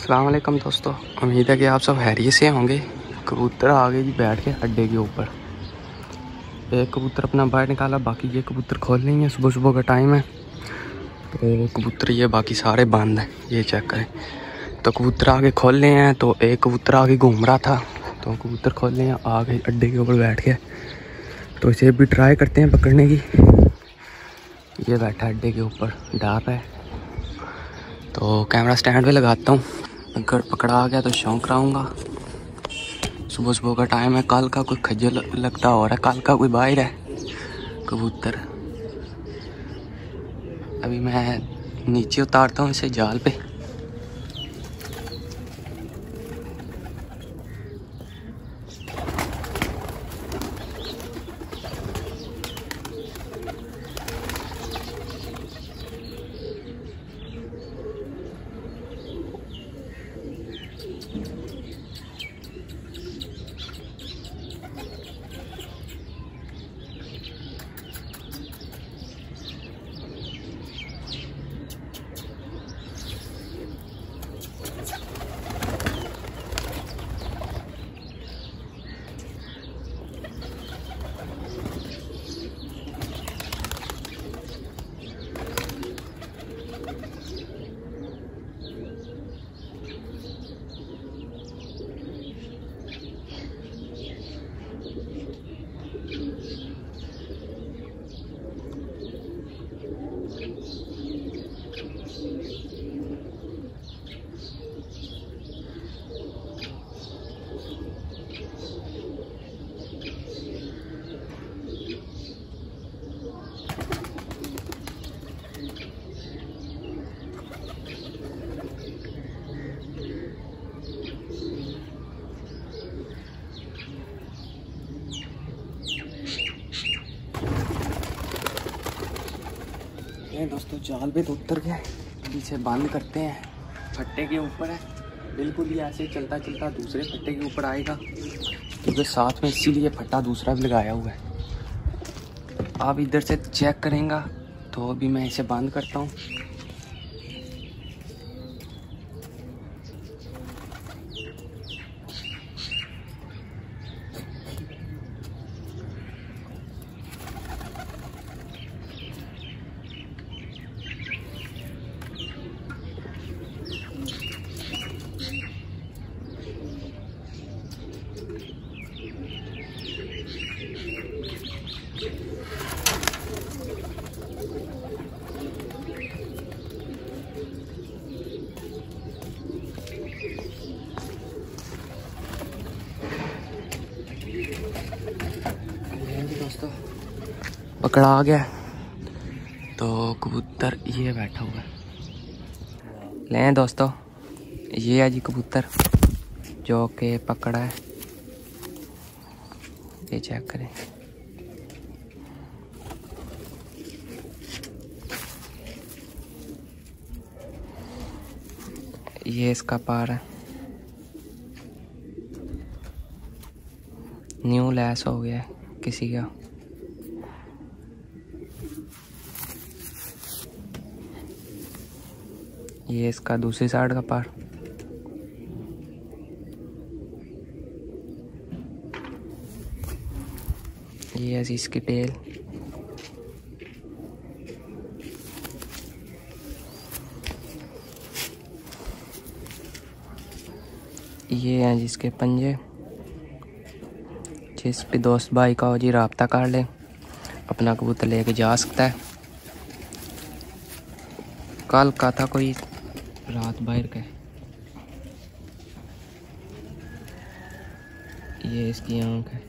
अलैक्म दोस्तों। उम्मीद है कि आप सब हैरियत से होंगे। कबूतर आ गए जी बैठ के अड्डे के ऊपर। एक कबूतर अपना बाहर निकाला, बाकी ये कबूतर खोल नहीं है सुबह सुबह का टाइम है। तो कबूतर ये बाकी सारे बंद हैं। ये चेक करें। तो कबूतर आगे खोल ले हैं तो एक कबूतर आगे घूम रहा था। तो कबूतर खोल ले हैं, आगे अड्डे के ऊपर बैठ के तो इसे भी ट्राई करते हैं पकड़ने की। ये बैठा अड्डे के ऊपर, डार है। तो कैमरा स्टैंड पे लगाता हूँ। अगर पकड़ा आ गया तो शौक रहूँगा सुबह सुबह का टाइम है, कल का कोई खजल लगता हो रहा है, कल का कोई बाहर है। कबूतर। अभी मैं नीचे उतारता हूँ इसे जाल पे। हैं दोस्तों, जाल पे तो उतर गया पीछे बंद करते हैं। फट्टे के ऊपर है। बिल्कुल ही ऐसे चलता चलता दूसरे फट्टे के ऊपर आएगा। क्योंकि साथ में इसीलिए फट्टा दूसरा भी लगाया हुआ है। आप इधर से चेक करेंगे तो अभी मैं इसे बंद करता हूँ दोस्तों पकड़ा आ गया। तो कबूतर ये बैठा हुआ है। लें दोस्तों ये है जी कबूतर जो कि पकड़ा है। ये चेक करें। ये इसका पार है। न्यू लैस हो गया किसी का। ये इसका दूसरी साइड का पार। ये है की टेल ये हैं जिसके पंजे। जिस भी दोस्त भाई का हो जी रबता कर ले, अपना कबूतर लेके जा सकता है। कल का था कोई रात बाहर का है। ये इसकी आँख है।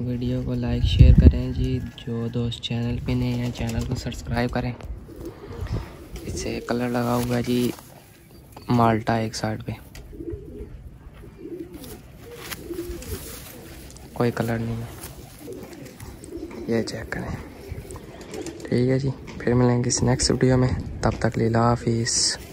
वीडियो को लाइक, शेयर करें जी। जो दोस्त चैनल पे नए हैं, चैनल को सब्सक्राइब करें। इससे कलर लगा हुआ है जी, माल्टा एक साइड पे। कोई कलर नहीं है। ये चेक करें। ठीक है जी। फिर मिलेंगे इस नेक्स्ट वीडियो में। तब तक लीला हाफिज़।